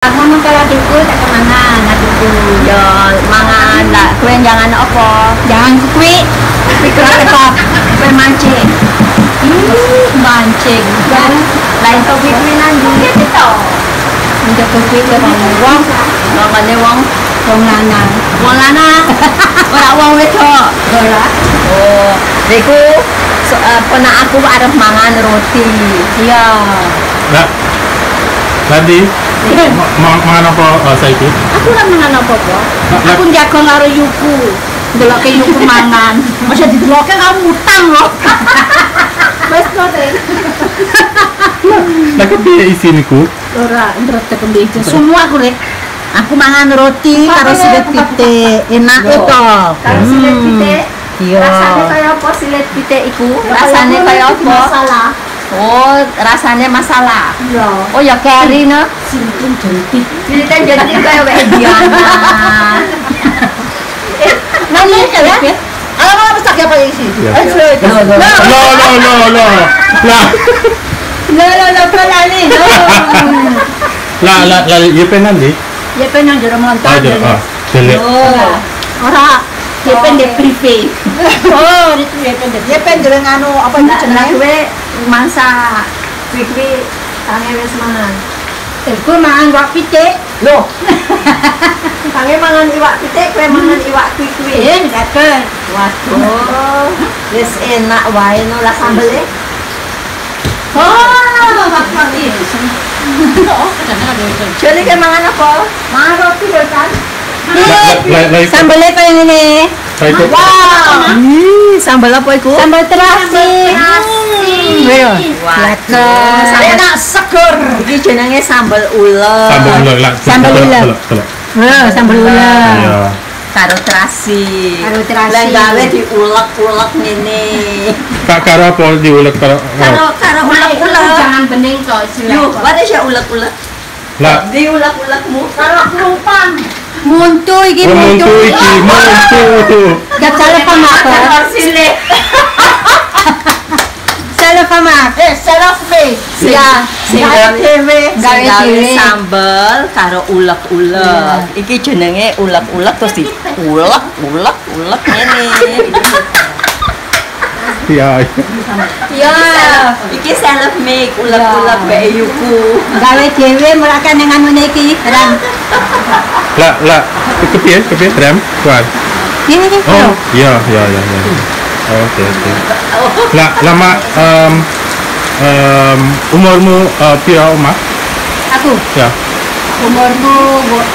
Ngono kalau adikku tak kemangan adikku. Yo mangan lah. Kue jangan apa? Jangan kue. Pikir apa? Kue mancing. Hmm, mancing. Dan Lain kau pikir nanti. itu. Menjaga kue ke wong Ngomongnya wong wong lanang. wong lanang. Ora wong wedok. Ora. Oh, niku so, eh, pernah aku arep mangan roti. Iya. Tadi ma- mangan apa uh, saiki? Aku ora mangan apa-apa. Aku njaga karo yuku. Ndeloke yuku mangan. Masa dideloke kamu utang loh. Wes kok deh. Lah kepiye isi niku? Ora, ngerti kembeja. Semua aku rek. Aku mangan roti karo silet pitik. Enak Yo. itu. Kalau silet pitik, Iya. rasanya kayak apa silet pitik iku? Rasanya kayak apa? Masalah. Oh, rasanya masalah. Iya. Oh ya keri no. Simpun jentik. Cerita jadi kayak Wek Diana. Nani ya? Ayo mau masak apa isi? Ya. Lo lo lo lo. Lah Lo lo lo pelani. lah lah lah yepe nanti. Ya penang jero montok. Aja ah. Jelek. Oh. Ora. Ya pen de privé. Oh, itu ya pen de. Ya pendereng anu apa itu nah jenenge? gue masa Fikri tangi wis mangan. Eh, gue mangan wak pitik. Loh. Tangi mangan iwak pitik, gue mangan iwak kikwi. Eh. Waduh, wis enak wae no lah sambelnya. Oh, apa ini? Jadi kayak mangan apa? Mangan roti lho kan. Iku. Sambelnya kayak ini. Wow. Sambal apa iku? Sambal terasi. Waduh, Sambal enak seger. Iki jenenge sambal uleg. Sambal ulo lah. Sambal. Oh, sambal ulang. Iya. karo terasi. Karo terasi. Lah gawe diulek-ulek ngene. Kak karo apa diulek karo Karo karo ulek-ulek. Jangan bening kok what is ya ulek-ulek? Lah Diulek-ulekmu. Kerupan. Muntu iki Oh, muntu iki, muntu. Gak salah pamak sile. Salah pamak. Eh, salah me. Ya, Sing gawe Gawe sambel karo ulek-ulek. Iki jenenge ulek-ulek terus di ulek, ulek, ulek ngene. Iya. Ya, Iki self make ulek-ulek bae yuku. gawe dhewe mulakan yang anu iki. Ram. Lah lah kepiye kepiye Ram? Kuat. Oh, iya iya iya iya. Oke oke. Lah lama em em umurmu uh, pira omah? Aku Ya. umurku bu-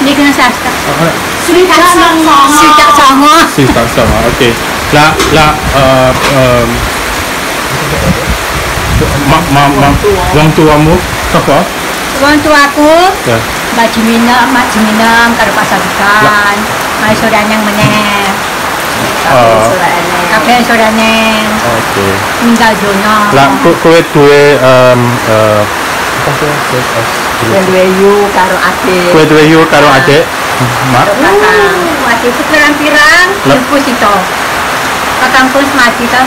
ini kena sastra. Uh, Swidak songo. Swidak songo. Si tak sama. Oke. Lah lah em em ma ma ma wong tuamu sapa? Wong tuaku Ya. Mbak Jiminem, Mbak Jiminem karo pasabikan. Mai soranyang meneh. Oh. Kabeh soranyang Oke. ninggal donya. Lah kowe duwe em eh apa sih? Duwe yu karo ade. Kowe duwe yu karo adik? Mak. Kakang. Waktu itu pirang-pirang, ilmu itu. Kakangku mati to,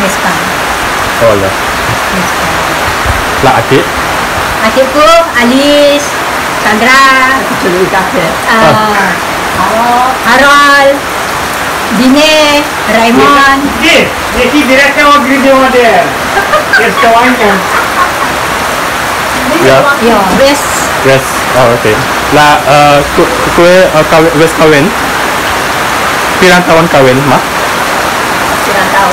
Miska. Oh ya. Lah adik? Adikku Alis, Sandra, Jenenge kabeh. eh, Harold, Dine, Raymond. Sì, e chi diretta o gridio modern? Che sto anche. Ya. Wes Yes. Oh, oke. Lah eh ku- kowe eh, kawi, wis kawin? Pirang tahun kawin, Mak? Pirang tahun?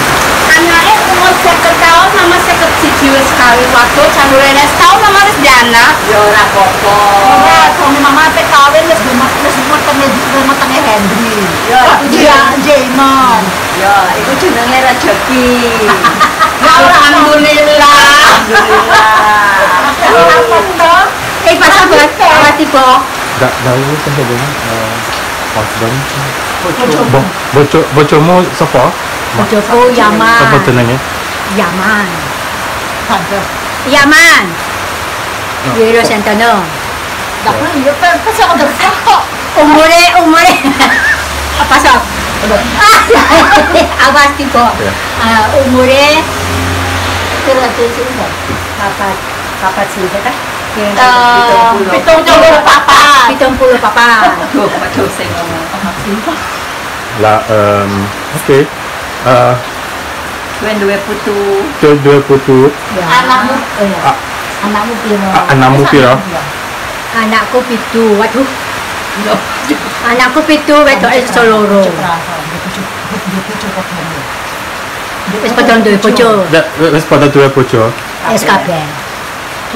Anake umur 50 tahun, mama 51 wis kawin. Waktu candure les tahun mama wis dianak. Ya ora apa-apa. Ora, kami mama pe kawin wis wis metenge metenge Henry. Ya, Iya, Jemon. Ya, iku jenenge rezeki. Ya ora Alhamdulillah. Alhamdulillah. Apa to? Eh, pasal buat awas tiba. Da, dahulu kan sebelumnya uh, husband. Bo, bocor, bocormu siapa? Bojoku Siapa Yaman. jenenge? Yaman. Tante. Yaman. Santana. Tak perlu, ya kan pasal ada fakok. Umure, umure. Apa sah? Awas tiba. Ya. Ah, umure papat papat sih kan? Pitung puluh. Papat. Pitung puluh papat. Saya ngomong. Lah, um, okay. Uh, Dua dua putu. dua, dua putu, Anakmu, ya. Ah. Anakmu piro? Ah, anakmu piro? Anakku pitu, waduh. Anakku pitu, wedok es soloro. Wis padha duwe bojo. wis pada dua bocor. Es kabeh.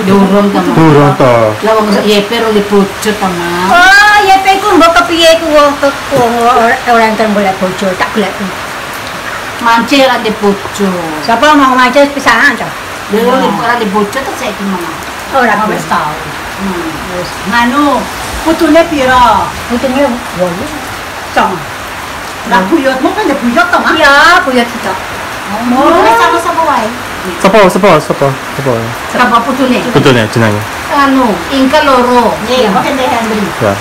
Durung ta. Durung to. Lah wong yepe ro dipucut ta, Mas. Oh, pe ku mbok kepiye ku wong ora enten golek bojo, tak golek. Mancing ra dipucut. Sapa mau maca pisahan to? Lha ora ora dipucut ta saiki mama. Ora Wis wis tau. Hmm. Wis. Nganu, putune piro? Mungkin ya wolu. Sama. Lah buyutmu kan ya buyut ta, Mas. Ya, buyut kita. Oh, sama-sama wae. Sapa, sapa, sapa, sapa? Berapa putune? Betulnya jenenge. Anu, ingka loro. Nih, makan deh Henry. Ya.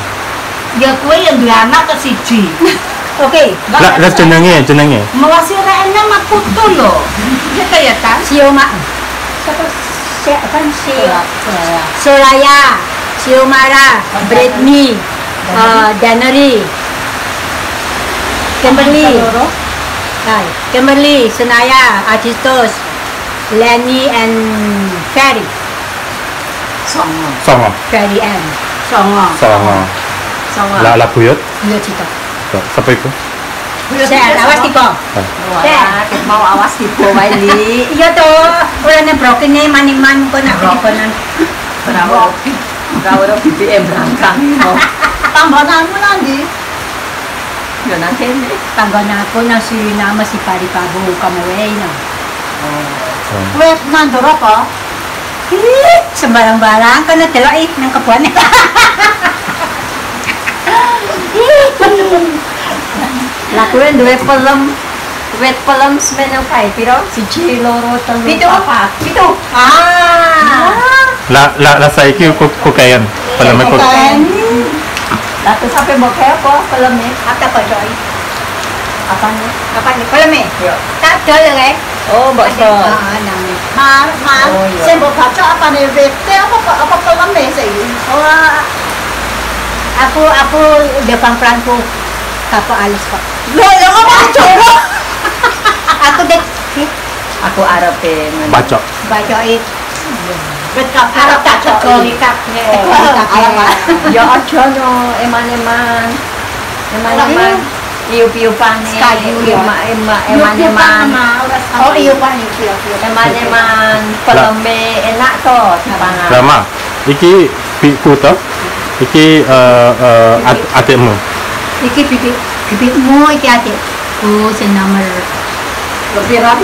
Ya kue yang duwe anak ke siji. Oke, Lah, lah jenenge, jenenge. Mewasi rene mah putu lho. Ya kaya kan? Sioma. Sapa si kan si Soraya, Siomara, Britney, uh, Danary, Kimberly, Hai, Kimberly, Senaya, Agistos, Lenny and Ferry, Songo. Songo. Ferry M. Songo. Songo. Songo. Lah, lah buyut. Iya cita. Saya awas tipe. Wah, ket mau awas di bawah li. Iya yang broken nih maning-man kok nak brokenan. Bravo. Bravo do BBM berangkang. Oh, Tambahanmu nanti. yo nanti ini. Tangga na ako na si nama si Pari na. Wes mandor apa? Ih, sembarang-barang ka na telo eh, Laku yang dua pelem. Wet pelem semenang pai piro? Siji loro telu Pitu. papat. Itu. Ah. Lah, lah, lah saiki ku ku kayan. Peleme ku. Laku sampai mau kayak apa pelemnya? Apa coy? Apanya? Apa ni? Kalau me? Yo. Tak ada lagi. Oh, mbak Ada. so. Ah, nami. Mar, mar. Oh, iya. Saya mau baca apa nih? Bete apa apa nih sih? Oh, aku aku depan perangku kapal alis kok. Lo yang apa coba? Aku dek Aku Arabin. Baca. baca itu. Bet kafe Arab tak cocok. cocok ikat. Ya aja no, eman-eman. Eman-eman. Iup-iupan. Sekali, ya. Emak emak eman-eman. Oh iya pak iya iya. Eman-eman. Peleme enak toh. Sipangan. Rama, iki piku to. Iki eh eh ad- adikmu. Iki bibi bibimu iki adik. Ku si nomor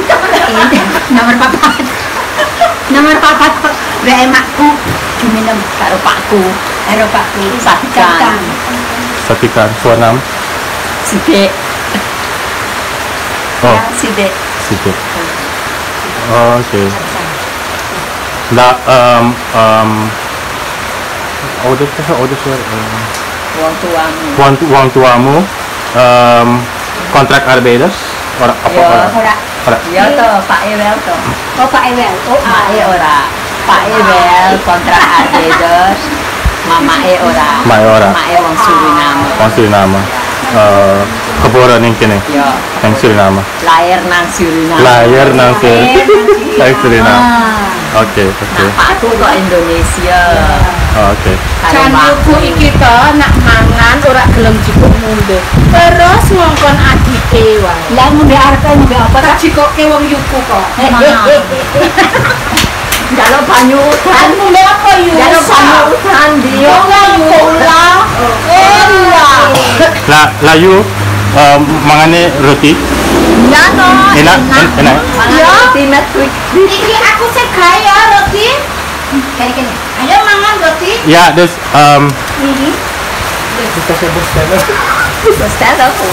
kan? ini nomor papat. Nomor papat. Be emakku cuma nom Karo pakku. Eropakku. Satikan. Satikan Suanam. Sidik. Oh, Ya, sidik. situ. Oh, oke. Lah, um, um, order ke order share. Um, Wong tuamu. uang, uang tuamu, um, kontrak arbeiders, orang apa orang? Ora. Orang. Ya toh, Pak Ewel toh. Oh Pak Ewel. Oh Pak E ora. Pak Ewel kontrak Arbedos. Mama E ora. Mama E ora. Mama E wong Suriname. Orang Suriname. Uh, keboran yang kini, Ya, yang Suriname. lahir nang Suriname. Lahir nang Suriname. Yang Suriname. Ah. Oke, oke. Nah, Pakku kok Indonesia. Oh, Oke. Pakku. iki to nak mangan ora gelem jikuk mundur. Terus ngongkon adike wae. Lah ae ngombe apa Tak jikokke wong yuku kok. Jaluk banyu udan. Ngombe apa yu? Jaluk banyu udan dia. Kula. Elah. Lah, layu um, mangane roti. Ya. Enak, en- enak. Roti met quick. Iki aku sing gawe ya roti. Ya, dus um, aku.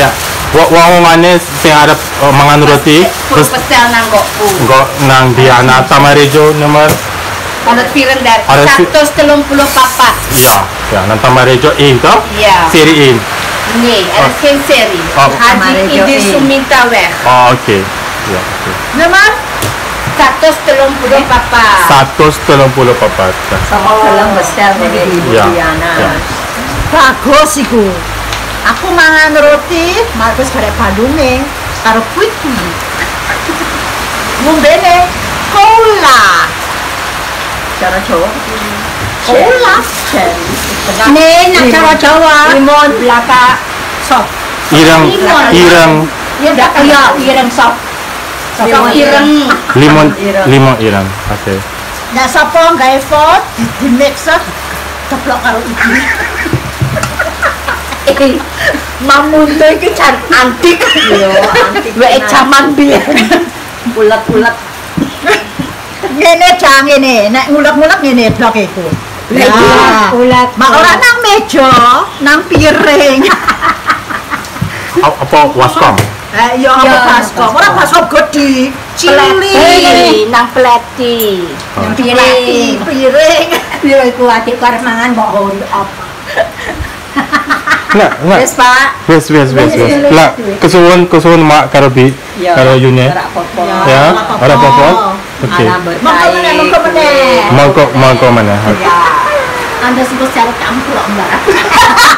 ya, wa wa mana sing arep uh, mangan roti, Terus bestel nang kokku. engko nang Diana Tamarejo nomor Ada piring dari Ada pi- 134. ya, ya nang Tamarejo in to. Iya. Siri in. Nih, ada seri. Oh. Haji Idi Suminta Weh. Oh, oke. Ya. Memang 134. 134 papat. Sama dalam bestel dari Ibu Ya. Diana. ya. Bagus iku. Aku mangan roti, markus kare padunge karo kuwi. Ngombene cola. Cara Jawa. Cola. Nih, nak cara Jawa. Limon belaka. Sop. Ireng, ireng, Ya udah ya ireng sop. Limon Ireng. limon, limon ireng. Oke. Nah, sapa gawe pot di, di mix up ceplok karo iki. Eh, Mamundo iki jan antik. Yo, antik. Wae jaman biyen. Ulet-ulet. Ngene cah ngene, nek ngulek-ngulek ngene blok iku. Lah, ulat. mak ora nang meja, nang piring. Apa waskom? Eh, ya apa baskom? Ora baskom gede, cilik. Pleti, nang pleti. Oh. Piring, piring. Yo iku adik arep mangan mbok apa. Nggak, nggak. Wes, Pak. Wes, wes, wes, wes. Lah, kesuwun, kesuwun mak karo bi, karo Yune. Ya, ora apa-apa. Oke. Ala Mongko meneh, mongko meneh. mongko mana? Anda sebut secara campur, Mbak.